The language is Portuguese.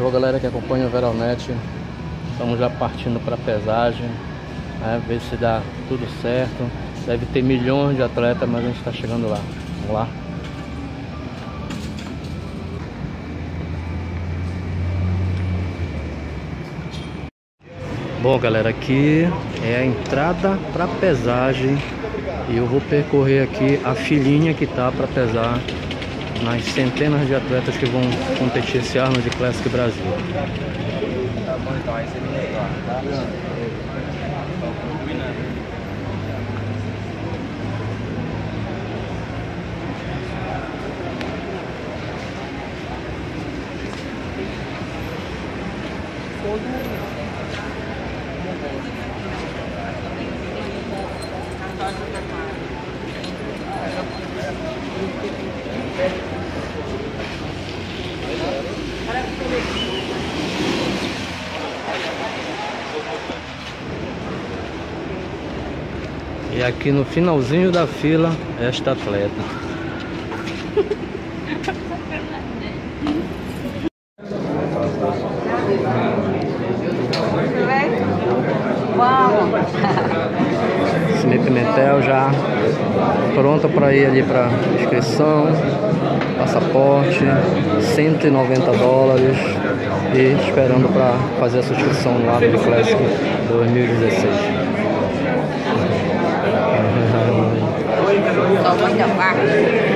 Show galera que acompanha o Veralnet. Estamos já partindo para pesagem. Né? Ver se dá tudo certo. Deve ter milhões de atletas, mas a gente está chegando lá. Vamos lá. Bom galera, aqui é a entrada para pesagem e eu vou percorrer aqui a filinha que tá para pesar nas centenas de atletas que vão competir esse ano de Classic Brasil. E aqui no finalzinho da fila, esta atleta. Cine Pimentel já pronta para ir ali para inscrição, passaporte, 190 dólares e esperando para fazer a subscrição lado do Classic 2016. Còn có chồng ba